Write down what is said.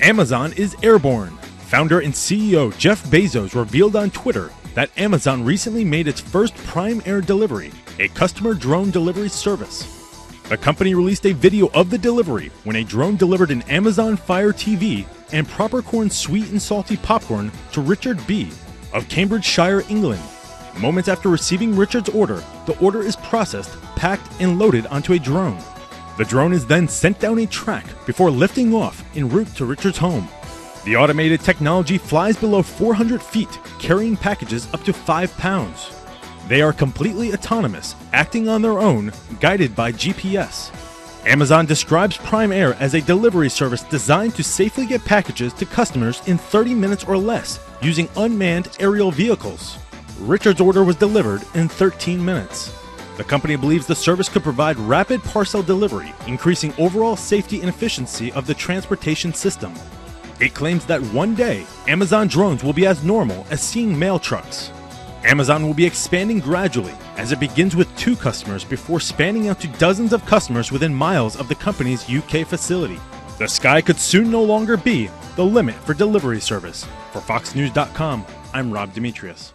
Amazon is airborne. Founder and CEO Jeff Bezos revealed on Twitter that Amazon recently made its first Prime Air delivery, a customer drone delivery service. The company released a video of the delivery when a drone delivered an Amazon Fire TV and Propercorn sweet and salty popcorn to Richard B. of Cambridgeshire, England. Moments after receiving Richard's order, the order is processed, packed, and loaded onto a drone. The drone is then sent down a track before lifting off en route to Richard's home. The automated technology flies below 400 feet, carrying packages up to 5 pounds. They are completely autonomous, acting on their own, guided by GPS. Amazon describes Prime Air as a delivery service designed to safely get packages to customers in 30 minutes or less using unmanned aerial vehicles. Richard's order was delivered in 13 minutes. The company believes the service could provide rapid parcel delivery, increasing overall safety and efficiency of the transportation system. It claims that one day, Amazon drones will be as normal as seeing mail trucks. Amazon will be expanding gradually as it begins with two customers before spanning out to dozens of customers within miles of the company's UK facility. The sky could soon no longer be the limit for delivery service. For FoxNews.com, I'm Rob Demetrius.